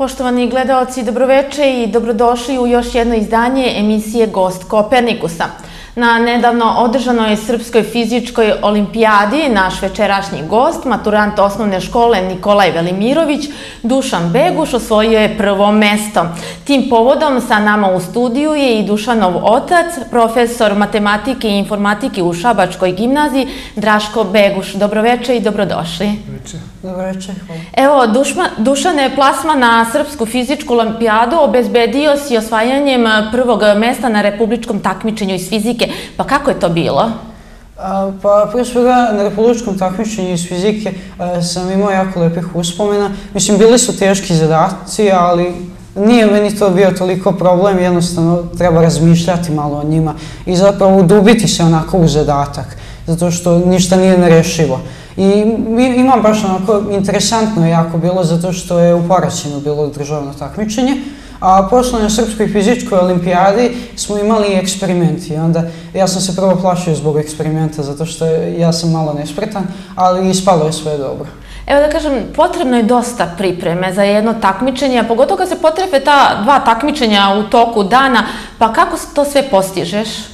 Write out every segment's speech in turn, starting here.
Poštovani gledalci, dobroveče i dobrodošli u još jedno izdanje emisije Gost Kopernikusa. Na nedavno održanoj Srpskoj fizičkoj olimpijadi naš večerašnji gost, maturant osnovne škole Nikolaj Velimirović, Dušan Beguš, osvojio je prvo mesto. Tim povodom sa nama u studiju je i Dušanov otac, profesor matematike i informatike u Šabačkoj gimnaziji, Draško Beguš. Dobroveče i dobrodošli. Dobroveče. Dobroveče, hvala. Evo, Dušma, Dušane, plasma na Srpsku fizičku olimpijadu obezbedio si osvajanjem prvog mesta na republičkom takmičenju iz fizike. Pa kako je to bilo? A, pa, prije svega, na republičkom takmičenju iz fizike a, sam imao jako lepih uspomena. Mislim, bili su teški zadaci, ali nije meni to bio toliko problem, jednostavno treba razmišljati malo o njima i zapravo udubiti se onako u zadatak, zato što ništa nije nerešivo. I imam baš onako interesantno jako bilo, zato što je u Paraćinu bilo državno takmičenje, A posle na Srpskoj fizičkoj olimpijadi smo imali eksperiment i onda ja sam se prvo plašio zbog eksperimenta zato što ja sam malo nespretan, ali ispalo je sve dobro. Evo da kažem, potrebno je dosta pripreme za jedno takmičenje, a pogotovo kad se potrefe ta dva takmičenja u toku dana, pa kako to sve postižeš? E,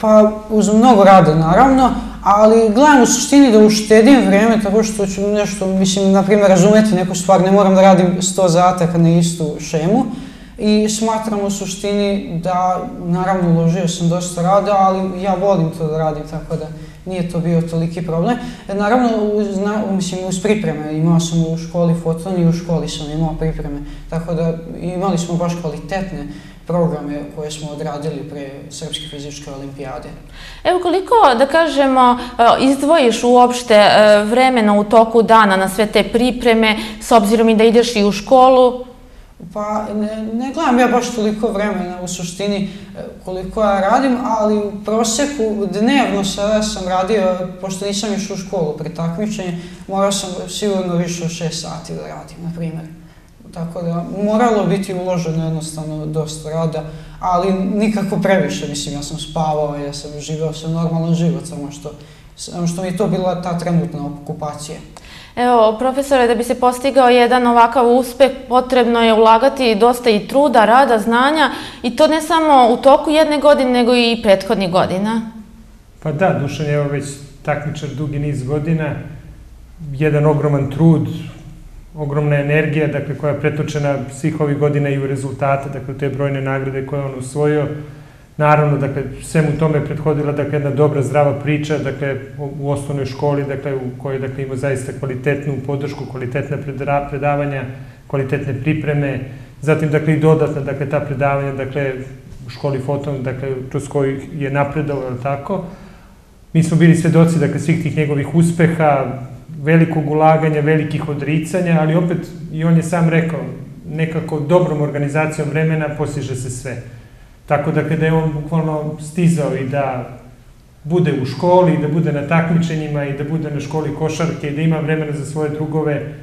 pa uz mnogo rada naravno, ali gledam u suštini da uštedim vreme tako što ću nešto, mislim, na primjer, razumeti neku stvar, ne moram da radim 100 zataka na istu šemu. I smatram u suštini da, naravno, uložio sam dosta rada, ali ja volim to da radim, tako da nije to bio toliki problem. Naravno, uz, na, mislim, uz pripreme, imao sam u školi foton i u školi sam imao pripreme, tako da imali smo baš kvalitetne programe koje smo odradili pre Srpske fizičke olimpijade. Evo koliko, da kažemo, e, izdvojiš uopšte e, vremena u toku dana na sve te pripreme, s obzirom i da ideš i u školu? Pa ne, ne gledam ja baš toliko vremena u suštini e, koliko ja radim, ali u proseku dnevno sada sam radio, pošto nisam išao u školu pre takmičenje, morao sam sigurno više od 6 sati da radim, na primjer. Tako da moralo biti uloženo jednostavno dosta rada, ali nikako previše, mislim, ja sam spavao, ja sam živao sam normalan život, samo što, samo što mi je to bila ta trenutna okupacija. Evo, profesore, da bi se postigao jedan ovakav uspeh, potrebno je ulagati dosta i truda, rada, znanja i to ne samo u toku jedne godine, nego i prethodnih godina. Pa da, Dušan je evo već takmičar dugi niz godina, jedan ogroman trud, ogromna energija, dakle, koja je pretočena svih ovih godina i u rezultate, dakle, te brojne nagrade koje on usvojio. Naravno, dakle, svemu tome prethodila, dakle, jedna dobra, zdrava priča, dakle, u osnovnoj školi, dakle, u kojoj, dakle, ima zaista kvalitetnu podršku, kvalitetna predavanja, kvalitetne pripreme, zatim, dakle, i dodatna, dakle, ta predavanja, dakle, u školi foton, dakle, kroz koju je napredovao, tako. Mi smo bili svedoci, dakle, svih tih njegovih uspeha, velikog ulaganja, velikih odricanja, ali opet i on je sam rekao, nekako dobrom organizacijom vremena postiže se sve. Tako da kada je on bukvalno stizao i da bude u školi, da bude na takmičenjima i da bude na školi košarke i da ima vremena za svoje drugove,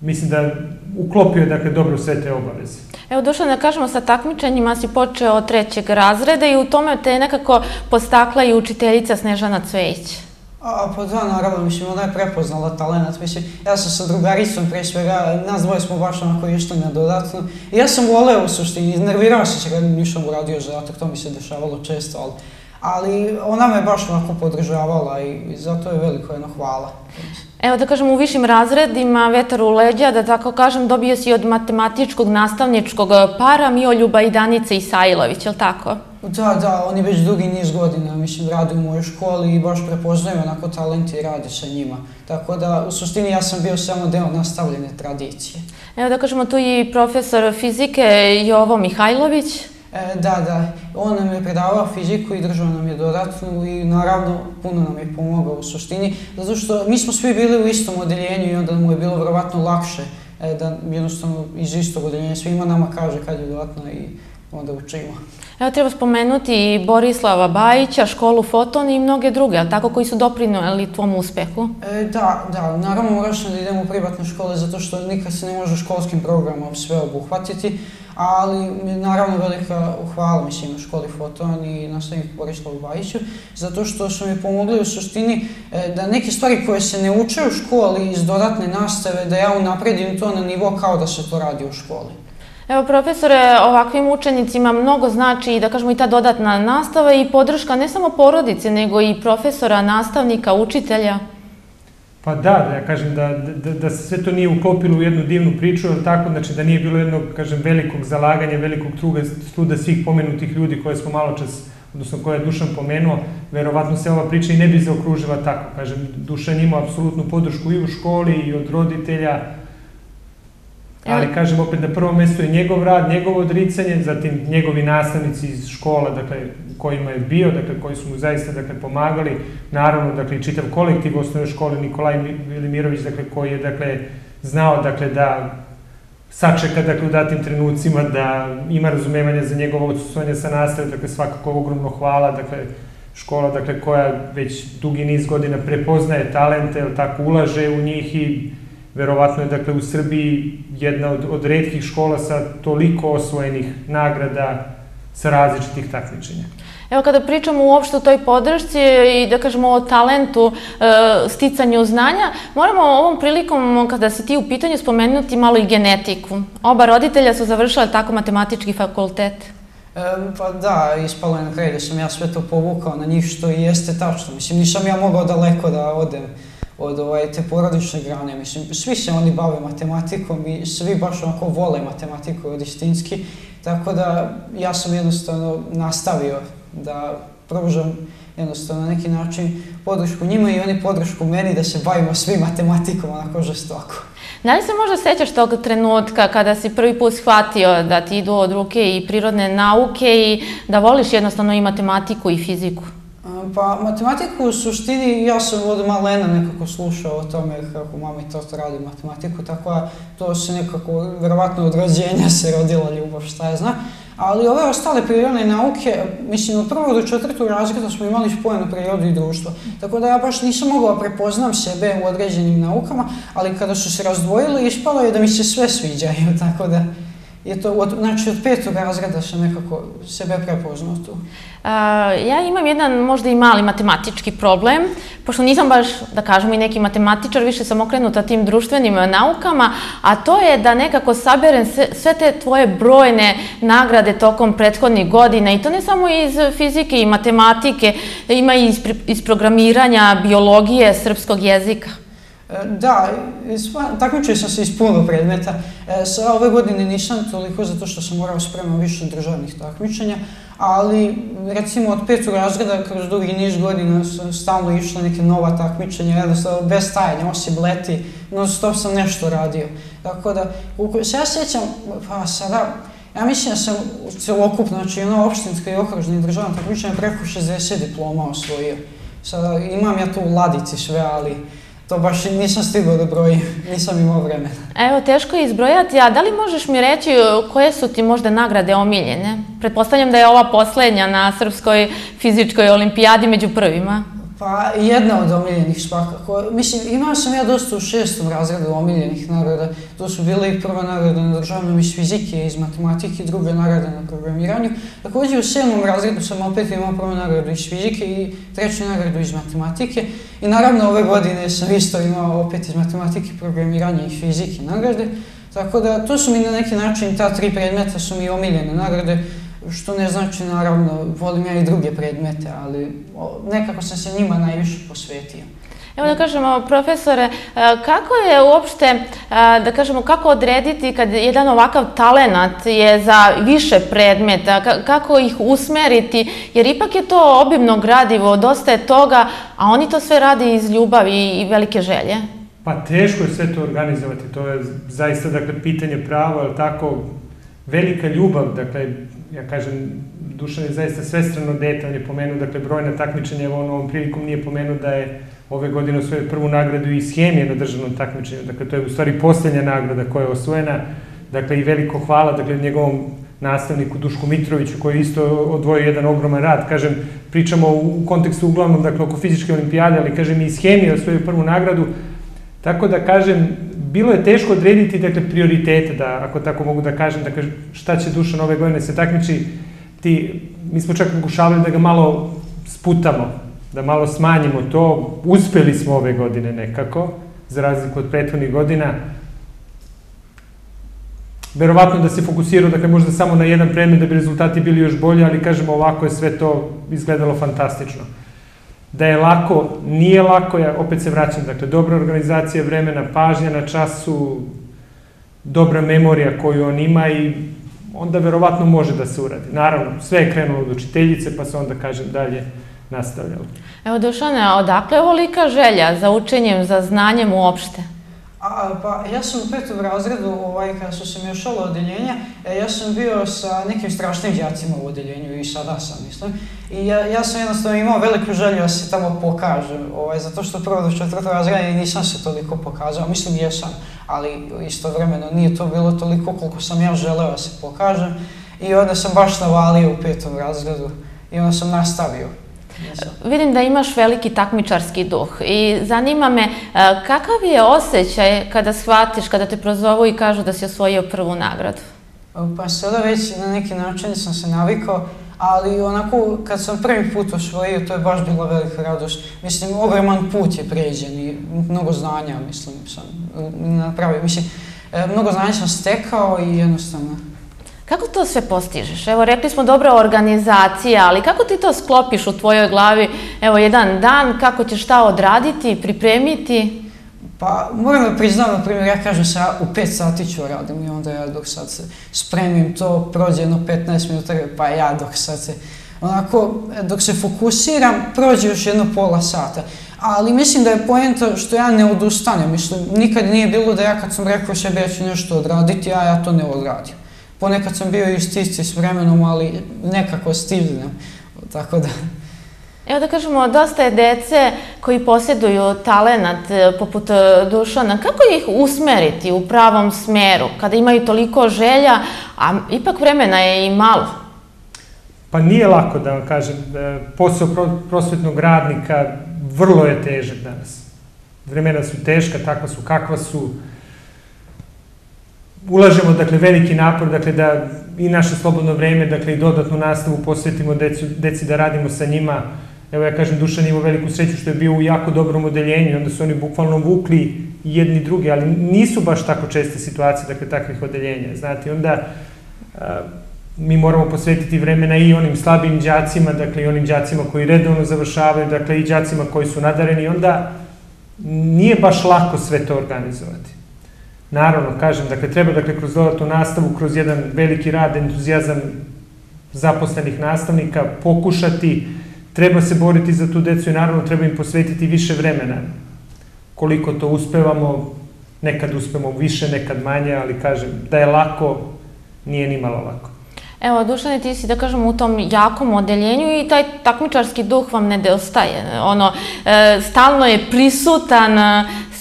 mislim da uklopio dakle dobro sve te obaveze. Evo došla da kažemo sa takmičenjima si počeo od trećeg razreda i u tome te nekako postakla i učiteljica Snežana Cvejić. A, pa da, naravno, mislim, ona je prepoznala talent, mislim, ja sam sa drugaricom pre svega, nas dvoje smo baš onako išli na dodatno. I ja sam voleo u suštini, nervirao sam se kad nisam uradio zadatak, to mi se dešavalo često, ali, ali ona me baš onako podržavala i, i zato je veliko jedno hvala. Evo da kažem, u višim razredima vetar u leđa, da tako kažem, dobio si od matematičkog nastavničkog para Mioljuba i Danice Isailović, je li tako? Da, da, oni već dugi niz godina, mislim, rade u mojoj školi i baš prepoznaju onako talent i radi sa njima. Tako da, u suštini, ja sam bio samo deo nastavljene tradicije. Evo da kažemo, tu i profesor fizike Jovo Mihajlović. E, da, da, on nam je predavao fiziku i držao nam je dodatnu i naravno puno nam je pomogao u suštini, zato što mi smo svi bili u istom odeljenju i onda mu je bilo verovatno lakše e, da jednostavno iz istog odeljenja svima nama kaže kad je dodatno i onda učimo. Evo treba spomenuti i Borislava Bajića, školu Foton i mnoge druge, ali tako koji su doprinuli tvom uspehu? E, da, da, naravno moraš da idemo u privatne škole zato što nikad se ne može školskim programom sve obuhvatiti, ali naravno velika hvala mislim u školi Foton i nastavniku Borislavu Bajiću, zato što su mi pomogli u suštini e, da neke stvari koje se ne uče u školi iz dodatne nastave, da ja unapredim to na nivo kao da se to radi u školi. Evo, profesore, ovakvim učenicima mnogo znači i da kažemo i ta dodatna nastava i podrška ne samo porodice, nego i profesora, nastavnika, učitelja. Pa da, da ja kažem da, da, da se sve to nije uklopilo u jednu divnu priču, ali tako, znači da nije bilo jednog, kažem, velikog zalaganja, velikog truga, truda svih pomenutih ljudi koje smo malo čas, odnosno koje je Dušan pomenuo, verovatno se ova priča i ne bi zaokružila tako. Kažem, Dušan ima apsolutnu podršku i u školi i od roditelja, ali kažem opet na prvom mestu je njegov rad, njegovo odricanje, zatim njegovi nastavnici iz škola, dakle, kojima je bio, dakle, koji su mu zaista, dakle, pomagali, naravno, dakle, čitav kolektiv osnovne škole Nikolaj Velimirović, dakle, koji je, dakle, znao, dakle, da sačeka, dakle, u datim trenucima, da ima razumevanja za njegovo odsustvanje sa nastave, dakle, svakako ogromno hvala, dakle, škola, dakle, koja već dugi niz godina prepoznaje talente, tako, ulaže u njih i verovatno je dakle u Srbiji jedna od, od redkih škola sa toliko osvojenih nagrada sa različitih takmičenja. Evo kada pričamo uopšte o toj podršci i da kažemo o talentu, e, sticanju znanja, moramo ovom prilikom kada si ti u pitanju spomenuti malo i genetiku. Oba roditelja su završile tako matematički fakultet. E, pa da, ispalo je na kraju da sam ja sve to povukao na njih što i jeste tačno. Mislim, nisam ja mogao daleko da odem od ovaj, te porodične grane. Mislim, svi se oni bave matematikom i svi baš onako vole matematiku od istinski. Tako da ja sam jednostavno nastavio da pružam jednostavno na neki način podršku njima i oni podršku meni da se bavimo svi matematikom onako žestoko. Da li se možda sećaš tog trenutka kada si prvi put shvatio da ti idu od ruke i prirodne nauke i da voliš jednostavno i matematiku i fiziku? Pa, matematiku u suštini, ja sam od malena nekako slušao o tome kako mama i tata radi matematiku, tako da to se nekako, verovatno od rođenja se rodila ljubav, šta je zna. Ali ove ostale prirodne nauke, mislim, od prvog do četvrtog razreda smo imali spojenu prirodu i društvo. Tako da ja baš nisam mogla da prepoznam sebe u određenim naukama, ali kada su se razdvojili, ispalo je da mi se sve sviđaju, tako da je to, od, znači od petog razreda sam nekako sebe prepoznao tu. A, ja imam jedan možda i mali matematički problem, pošto nisam baš, da kažemo, i neki matematičar, više sam okrenuta tim društvenim naukama, a to je da nekako saberem sve, sve te tvoje brojne nagrade tokom prethodnih godina i to ne samo iz fizike i matematike, ima i iz, iz programiranja, biologije, srpskog jezika. Da, takmičio sam se iz puno predmeta. E, sa ove godine nisam toliko zato što sam morao spremati više državnih takmičenja, ali recimo od petog razreda kroz dugi niz godina sam stalno išla neke nova takmičenja, jednostavno bez stajanja, osim leti, non stop sam nešto radio. Tako da, se ja sjećam, pa sada, ja mislim da sam celokupno, znači ono opštinska i okružna i državna takmičenja preko 60 diploma osvojio. Sada imam ja tu u ladici sve, ali To baš nisam stigao da brojim, nisam imao vremena. Evo, teško je izbrojati, a da li možeš mi reći koje su ti možda nagrade omiljene? Pretpostavljam da je ova poslednja na Srpskoj fizičkoj olimpijadi među prvima. Pa jedna od omiljenih svakako. Mislim, imao sam ja dosta u šestom razredu omiljenih nagrada. To su bile i prva nagrada na državnom iz fizike, iz matematike, druga nagrada na programiranju. Takođe u sedmom razredu sam opet imao prvu nagradu iz fizike i treću nagradu iz matematike. I naravno ove godine sam isto imao opet iz matematike, programiranja i fizike nagrade. Tako da to su mi na neki način, ta tri predmeta su mi omiljene nagrade što ne znači, naravno, volim ja i druge predmete, ali nekako sam se njima najviše posvetio. Evo da kažemo, profesore, e, kako je uopšte, e, da kažemo, kako odrediti kad jedan ovakav talenat je za više predmeta, kako ih usmeriti, jer ipak je to obimno gradivo, dosta je toga, a oni to sve radi iz ljubavi i velike želje? Pa teško je sve to organizovati, to je zaista, dakle, pitanje pravo, ali tako, velika ljubav, dakle, ja kažem, Dušan je zaista svestrano dete, on je pomenuo, dakle, brojna takmičenja, evo on ovom prilikom nije pomenuo da je ove godine osvojio prvu nagradu iz hemije na državnom takmičenju, dakle, to je u stvari poslednja nagrada koja je osvojena, dakle, i veliko hvala, dakle, njegovom nastavniku Dušku Mitroviću, koji je isto odvojio jedan ogroman rad, kažem, pričamo u kontekstu uglavnom, dakle, oko fizičke olimpijade, ali, kažem, i iz hemije osvojio prvu nagradu, tako da, kažem, bilo je teško odrediti dakle, prioritete, da, ako tako mogu da kažem, dakle, šta će Dušan ove godine se takmiči, ti, mi smo čak pokušavali da ga malo sputamo, da malo smanjimo to, uspeli smo ove godine nekako, za razliku od prethodnih godina, verovatno da se fokusirao, dakle možda samo na jedan predmet da bi rezultati bili još bolji, ali kažemo ovako je sve to izgledalo fantastično. Da je lako, nije lako, ja opet se vraćam, dakle dobra organizacija vremena, pažnja na času, dobra memorija koju on ima i onda verovatno može da se uradi. Naravno, sve je krenulo od učiteljice, pa se onda, kažem, dalje nastavljalo. Evo, Dušane, odakle je ovolika želja za učenjem, za znanjem uopšte? A, pa ja sam u petom razredu, ovaj, kada su se mješalo odeljenja, e, ja sam bio sa nekim strašnim djacima u odeljenju i sada sam, mislim. I ja, ja sam jednostavno imao veliku želju da se tamo pokažem, ovaj, zato što prvo do četvrtog razreda nisam se toliko pokazao, mislim jesam, ali istovremeno nije to bilo toliko koliko sam ja želeo da se pokažem. I onda sam baš navalio u petom razredu i onda sam nastavio. Vidim da imaš veliki takmičarski duh i zanima me e, kakav je osjećaj kada shvatiš, kada te prozovu i kažu da si osvojio prvu nagradu? Pa sada već na neki način sam se navikao, ali onako kad sam prvi put osvojio, to je baš bila velika radost. Mislim, ogroman put je pređen i mnogo znanja, mislim, sam napravio. Mislim, e, mnogo znanja sam stekao i jednostavno Kako to sve postižeš? Evo, rekli smo dobra organizacija, ali kako ti to sklopiš u tvojoj glavi? Evo, jedan dan, kako ćeš šta odraditi, pripremiti? Pa, moram da priznam, na primjer, ja kažem se, u 5 sati ću radim i onda ja dok sad se spremim to, prođe jedno 15 minuta, pa ja dok sad se, onako, dok se fokusiram, prođe još jedno pola sata. Ali mislim da je poenta što ja ne odustanem, mislim, nikad nije bilo da ja kad sam rekao sebi ja ću nešto odraditi, a ja to ne odradim ponekad sam bio i stisci s vremenom, ali nekako stignem, tako da... Evo da kažemo, dosta je dece koji posjeduju talenat e, poput e, Dušana. Kako ih usmeriti u pravom smeru kada imaju toliko želja, a ipak vremena je i malo? Pa nije lako da vam kažem, e, posao prosvetnog radnika vrlo je težak danas. Vremena su teška, takva su kakva su, ulažemo dakle veliki napor dakle da i naše slobodno vreme dakle i dodatnu nastavu posvetimo decu, deci da radimo sa njima. Evo ja kažem Dušan imao veliku sreću što je bio u jako dobrom odeljenju onda su oni bukvalno vukli jedni drugi ali nisu baš tako česte situacije dakle takvih odeljenja znate. Onda a, mi moramo posvetiti vremena i onim slabim đacima dakle i onim đacima koji redovno završavaju dakle i đacima koji su nadareni. Onda nije baš lako sve to organizovati Naravno, kažem, dakle, treba, dakle, kroz dodatnu nastavu, kroz jedan veliki rad, entuzijazam zaposlenih nastavnika, pokušati, treba se boriti za tu decu i naravno treba im posvetiti više vremena. Koliko to uspevamo, nekad uspemo više, nekad manje, ali kažem, da je lako, nije ni malo lako. Evo, Dušane, ti si, da kažem, u tom jakom odeljenju i taj takmičarski duh vam ne nedostaje. Ono, e, stalno je prisutan,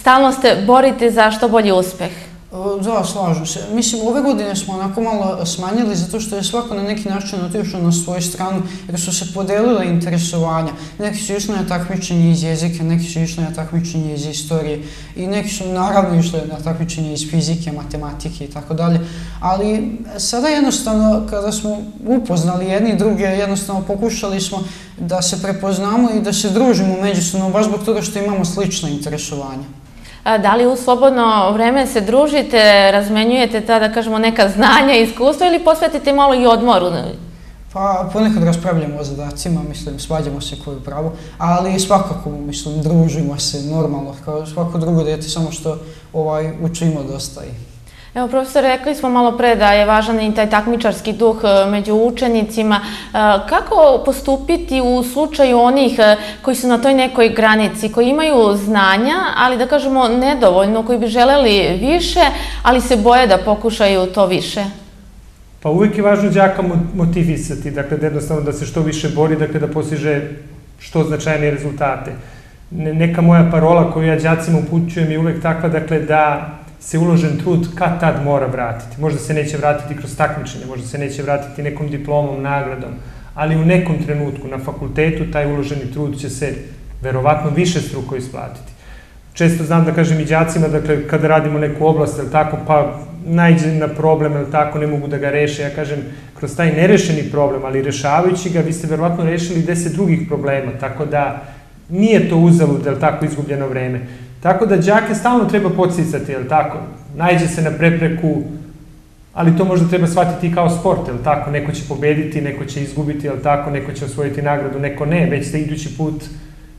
stalno ste borite za što bolji uspeh. Da, slažem se. Mislim, ove godine smo onako malo smanjili zato što je svako na neki način otišao na svoju stranu jer su se podelile interesovanja. Neki su išli na takmičenje iz jezika, neki su išli na takmičenje iz istorije i neki su naravno išli na takmičenje iz fizike, matematike i tako dalje. Ali sada jednostavno kada smo upoznali jedni druge, jednostavno pokušali smo da se prepoznamo i da se družimo međusobno baš zbog toga što imamo slične interesovanja. Da li u slobodno vreme se družite, razmenjujete ta, da kažemo, neka znanja iskustva ili posvetite malo i odmoru? Pa ponekad raspravljamo o zadacima, mislim, svađamo se koju pravu, ali svakako, mislim, družimo se normalno, kao svako drugo dete, samo što ovaj, učimo dosta i Evo, profesor, rekli smo malo pre da je važan i taj takmičarski duh e, među učenicima. E, kako postupiti u slučaju onih e, koji su na toj nekoj granici, koji imaju znanja, ali da kažemo nedovoljno, koji bi želeli više, ali se boje da pokušaju to više? Pa uvijek je važno džaka motivisati, dakle, da jednostavno da se što više bori, dakle, da postiže što značajnije rezultate. Neka moja parola koju ja džacima upućujem je uvek takva, dakle, da se uložen trud kad tad mora vratiti. Možda se neće vratiti kroz takmičenje, možda se neće vratiti nekom diplomom, nagradom, ali u nekom trenutku na fakultetu taj uloženi trud će se verovatno više struko isplatiti. često znam da kažem i đacima, dakle, kada radimo neku oblast, ili tako, pa najđe na problem, ili tako, ne mogu da ga reše. Ja kažem, kroz taj nerešeni problem, ali rešavajući ga, vi ste verovatno rešili deset drugih problema, tako da nije to uzalud, ili tako, izgubljeno vreme. Tako da đake stalno treba podsticati, ili tako, najđe se na prepreku, ali to možda treba shvatiti kao sport, ili tako, neko će pobediti, neko će izgubiti, ili tako, neko će osvojiti nagradu, neko ne, već se idući put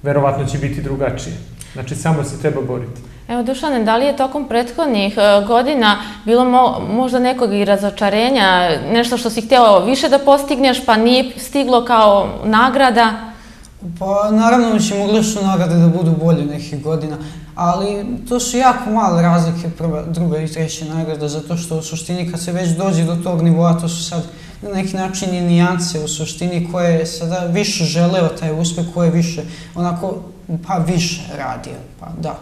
verovatno će biti drugačije. Znači, samo se treba boriti. Evo, Dušane, da li je tokom prethodnih e, godina bilo mo možda nekog i razočarenja, nešto što si hteo više da postigneš, pa nije stiglo kao nagrada? Pa naravno mislim mogli su nagrade da budu bolje nekih godina, ali to su jako male razlike prva, druga i treća nagrada, zato što u suštini kad se već dođe do tog nivoa, to su sad na neki način i nijance u suštini koje je sada više želeo taj uspeh, koje je više onako, pa više radio, pa da.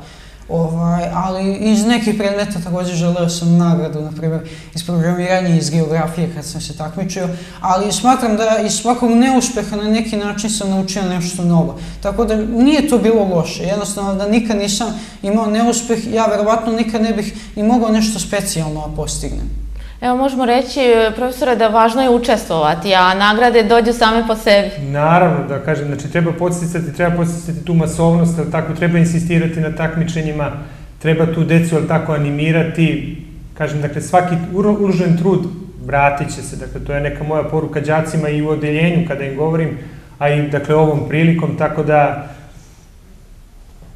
Ovaj, ali iz nekih predmeta takođe želeo sam nagradu, na primjer iz programiranja i iz geografije kad sam se takmičio, ali smatram da iz svakog neuspeha na neki način sam naučio nešto novo. Tako da nije to bilo loše, jednostavno da nikad nisam imao neuspeh, ja verovatno nikad ne bih ni mogao nešto specijalno da postignem. Evo, možemo reći, profesore, da važno je učestvovati, a nagrade dođu same po sebi. Naravno, da kažem, znači treba podsticati, treba podsticati tu masovnost, ali tako, treba insistirati na takmičenjima, treba tu decu, ali tako, animirati, kažem, dakle, svaki uložen trud vratit će se, dakle, to je neka moja poruka đacima i u odeljenju kada im govorim, a i, dakle, ovom prilikom, tako da,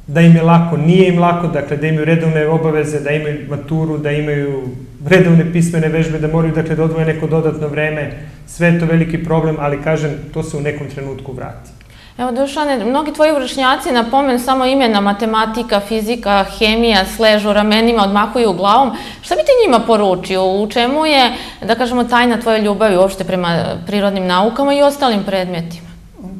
da im je lako, nije im lako, dakle da imaju redovne obaveze, da imaju maturu, da imaju redovne pismene vežbe, da moraju dakle da odvoje neko dodatno vreme, sve to veliki problem, ali kažem, to se u nekom trenutku vrati. Evo, Dušane, mnogi tvoji vršnjaci na pomen samo imena matematika, fizika, hemija, sležu ramenima, odmahuju glavom. Šta bi ti njima poručio? U čemu je, da kažemo, tajna tvoje ljubavi uopšte prema prirodnim naukama i ostalim predmetima?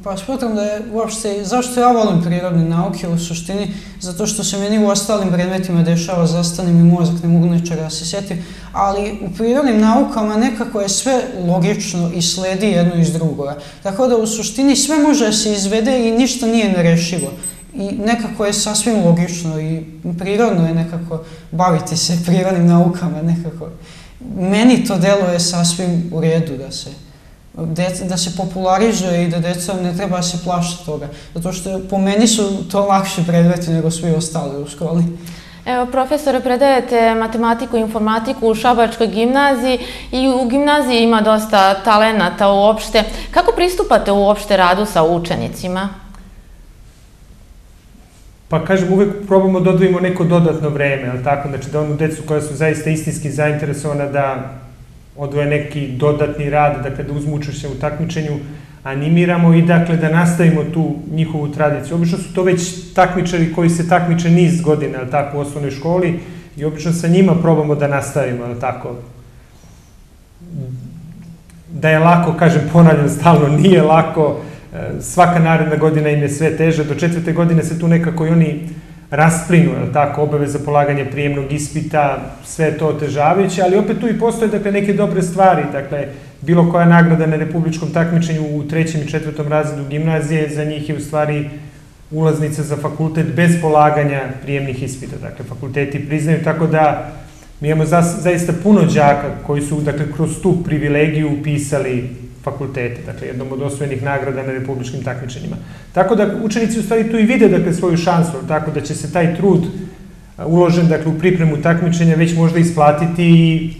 Pa smatram da je uopšte, zašto ja volim prirodne nauke u suštini, zato što se meni u ostalim predmetima dešava, zastane mi mozak, ne mogu nečega da se setim, ali u prirodnim naukama nekako je sve logično i sledi jedno iz drugoga. Tako da u suštini sve može da se izvede i ništa nije nerešivo. I nekako je sasvim logično i prirodno je nekako baviti se prirodnim naukama, nekako. Meni to delo je sasvim u redu da se deca, da se popularizuje i da deca ne treba da se plaša toga. Zato što po meni su to lakši predmeti nego svi ostali u školi. Evo, profesore, predajete matematiku i informatiku u Šabačkoj gimnaziji i u gimnaziji ima dosta talenata uopšte. Kako pristupate uopšte radu sa učenicima? Pa kažem, uvek probamo da odvojimo neko dodatno vreme, ali tako? Znači da onu decu koja su zaista istinski zainteresovana da odvoje neki dodatni rad, dakle da uzmu učešće u takmičenju, animiramo i dakle da nastavimo tu njihovu tradiciju. Obično su to već takmičari koji se takmiče niz godina, ali tako, u osnovnoj školi i obično sa njima probamo da nastavimo, ali tako. Da je lako, kažem, ponavljam stalno, nije lako, e, svaka naredna godina im je sve teže, do četvrte godine se tu nekako i oni rasplinu, je tako, obaveza polaganja prijemnog ispita, sve to otežavajuće, ali opet tu i postoje dakle, neke dobre stvari, dakle, bilo koja nagrada na republičkom takmičenju u trećem i četvrtom razredu gimnazije, za njih je u stvari ulaznica za fakultet bez polaganja prijemnih ispita. Dakle, fakulteti priznaju, tako da mi imamo za, zaista puno đaka koji su, dakle, kroz tu privilegiju upisali fakultete, dakle jednom od osvojenih nagrada na republičkim takmičenjima. Tako da učenici u stvari tu i vide dakle svoju šansu, tako da će se taj trud uložen dakle u pripremu takmičenja već možda isplatiti i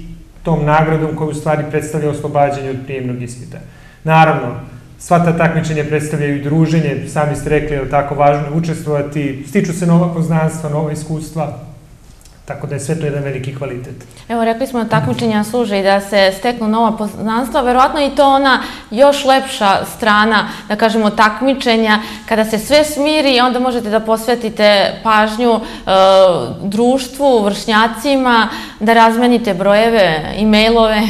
tom nagradom koja u stvari predstavlja oslobađanje od prijemnog ispita. Naravno, sva ta takmičenja predstavljaju i druženje, sami ste rekli, je tako važno učestvovati, stiču se nova poznanstva, nova iskustva, Tako da je sve to jedan veliki kvalitet. Evo, rekli smo da takmičenja služe i da se steknu nova poznanstva, verovatno i to ona još lepša strana, da kažemo, takmičenja, kada se sve smiri, onda možete da posvetite pažnju e, društvu, vršnjacima, da razmenite brojeve, e-mailove.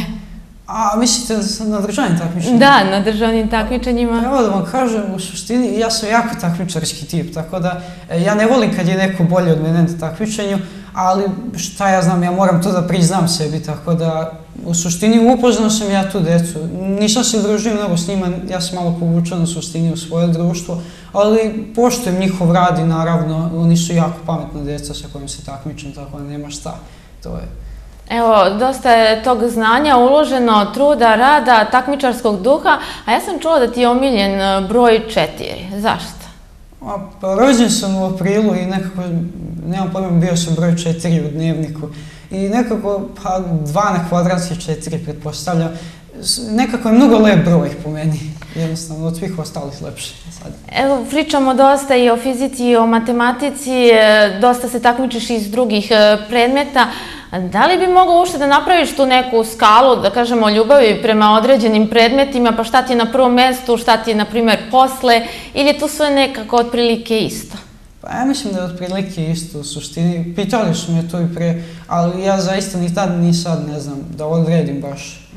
A mislite na državnim takmičenjima? Da, na državnim takmičenjima. Evo da vam kažem, u suštini, ja sam jako takmičarski tip, tako da e, ja ne volim kad je neko bolji od mene na takmičenju, ali šta ja znam, ja moram to da priznam sebi, tako da u suštini upoznao sam ja tu decu. Nisam se družio mnogo s njima, ja sam malo povučen u suštini u svoje društvo, ali poštujem njihov rad i naravno oni su jako pametna deca sa kojim se takmičem, tako da nema šta. To je. Evo, dosta je tog znanja uloženo, truda, rada, takmičarskog duha, a ja sam čula da ti je omiljen e, broj četiri. Zašto? Pa rođen sam u aprilu i nekako, nemam pojma, bio sam broj četiri u dnevniku. I nekako, pa dva na kvadratski četiri, pretpostavljam. Nekako je mnogo lep broj po meni, jednostavno, od svih ostalih lepše. Sad. Evo, pričamo dosta i o fizici i o matematici, e, dosta se takmičiš iz drugih e, predmeta. Da li bi mogao uopšte da napraviš tu neku skalu, da kažemo, ljubavi prema određenim predmetima, pa šta ti je na prvom mestu, šta ti je, na primer, posle, ili je tu sve nekako otprilike isto? Pa ja mislim da je otprilike isto u suštini. Pitali su me to i pre, ali ja zaista ni tad ni sad ne znam da odredim baš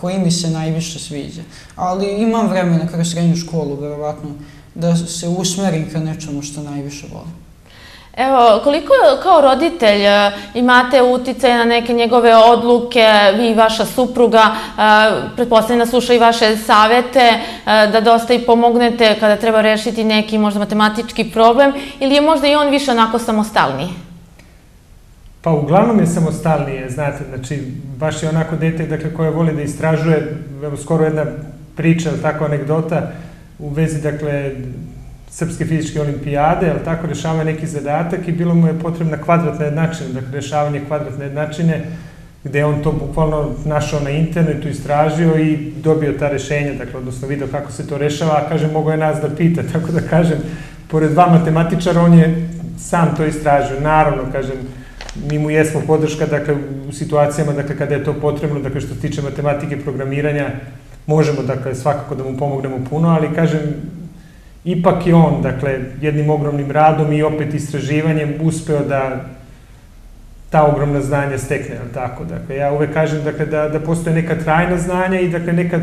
koji mi se najviše sviđa. Ali imam vremena kroz srednju školu, verovatno, da se usmerim ka nečemu što najviše volim. Evo, koliko kao roditelj e, imate utice na neke njegove odluke, vi i vaša supruga, e, pretpostavljam da sluša i vaše savete, e, da dosta i pomognete kada treba rešiti neki možda matematički problem, ili je možda i on više onako samostalniji? Pa uglavnom je samostalnije, znate, znači baš je onako dete dakle, koje voli da istražuje, evo skoro jedna priča, tako anegdota, u vezi, dakle, Srpske fizičke olimpijade, ali tako rešava neki zadatak i bilo mu je potrebna kvadratna jednačina, dakle rešavanje kvadratne jednačine, gde je on to bukvalno našao na internetu, istražio i dobio ta rešenja, dakle, odnosno video kako se to rešava, a kažem, mogo je nas da pita, tako da kažem, pored dva matematičara, on je sam to istražio. Naravno, kažem, mi mu jesmo podrška, dakle, u situacijama, dakle, kada je to potrebno, dakle, što se tiče matematike, programiranja, možemo, dakle, svakako da mu pomognemo puno, ali, kažem, ipak je on, dakle, jednim ogromnim radom i opet istraživanjem uspeo da ta ogromna znanja stekne, ali tako? Dakle, ja uvek kažem dakle, da, da postoje neka trajna znanja i dakle, neka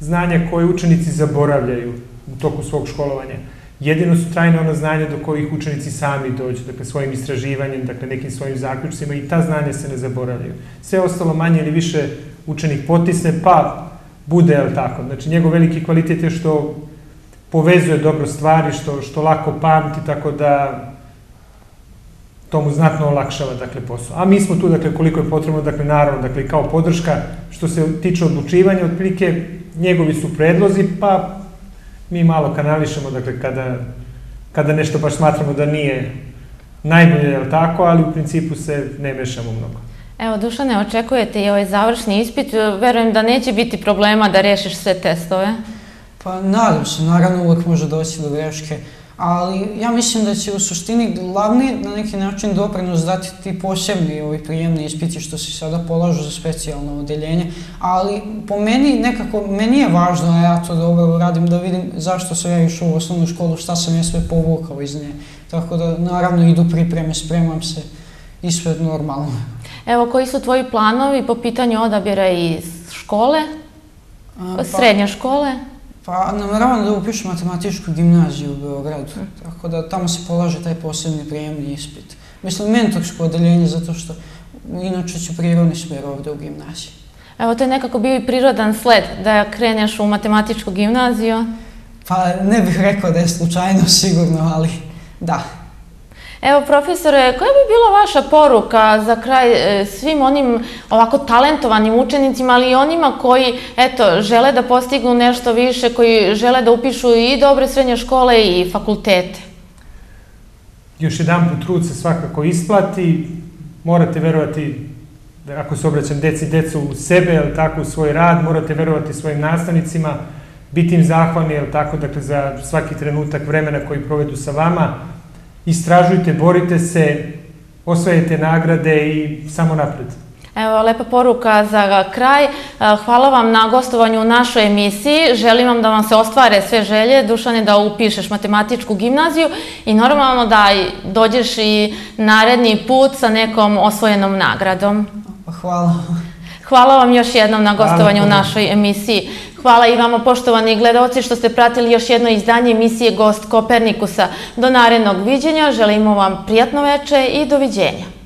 znanja koje učenici zaboravljaju u toku svog školovanja. Jedino su trajne ona znanja do kojih učenici sami dođu, dakle, svojim istraživanjem, dakle, nekim svojim zaključcima i ta znanja se ne zaboravljaju. Sve ostalo manje ili više učenik potisne, pa bude, ali tako? Znači, njegov veliki kvalitet je što povezuje dobro stvari, što, što lako pamti, tako da to mu znatno olakšava dakle, posao. A mi smo tu, dakle, koliko je potrebno, dakle, naravno, dakle, kao podrška, što se tiče odlučivanja, otprilike, njegovi su predlozi, pa mi malo kanališemo, dakle, kada, kada nešto baš smatramo da nije najbolje, je tako, ali u principu se ne mešamo mnogo. Evo, Dušane, očekujete i ovaj završni ispit. Verujem da neće biti problema da rešiš sve testove. Pa nadam se, naravno uvek može doći do greške, ali ja mislim da će u suštini glavni na neki način doprinos dati ti posebni ovi prijemni ispiti što se sada polažu za specijalno odeljenje, ali po meni nekako, meni je važno da ja to dobro radim, da vidim zašto sam ja išao u osnovnu školu, šta sam ja sve povukao iz nje. Tako da naravno idu pripreme, spremam se i sve normalno. Evo, koji su tvoji planovi po pitanju odabira iz škole, A, pa, srednje škole? Pa nameravam da upišem matematičku gimnaziju u Beogradu, tako da tamo se polaže taj posebni prijemni ispit. Mislim, mentorsko odeljenje, zato što inače ću prirodni smer ovde u gimnaziji. Evo, to je nekako bio i prirodan sled da kreneš u matematičku gimnaziju. Pa ne bih rekao da je slučajno sigurno, ali da. Evo, profesore, koja bi bila vaša poruka za kraj e, svim onim ovako talentovanim učenicima, ali i onima koji, eto, žele da postignu nešto više, koji žele da upišu i dobre srednje škole i fakultete? Još jedan put trud se svakako isplati, morate verovati ako se obraćam deci decu u sebe, ali tako u svoj rad, morate verovati svojim nastavnicima, biti im zahvalni, ali tako, dakle, za svaki trenutak vremena koji provedu sa vama, istražujte, borite se, osvajajte nagrade i samo napred. Evo, lepa poruka za kraj. E, hvala vam na gostovanju u našoj emisiji. Želim vam da vam se ostvare sve želje. Dušane, da upišeš matematičku gimnaziju i normalno da dođeš i naredni put sa nekom osvojenom nagradom. Hvala. Hvala vam još jednom na gostovanju u našoj emisiji. Hvala i vama poštovani gledalci što ste pratili još jedno izdanje emisije Gost Kopernikusa. Do narednog viđenja želimo vam prijatno veče i doviđenja.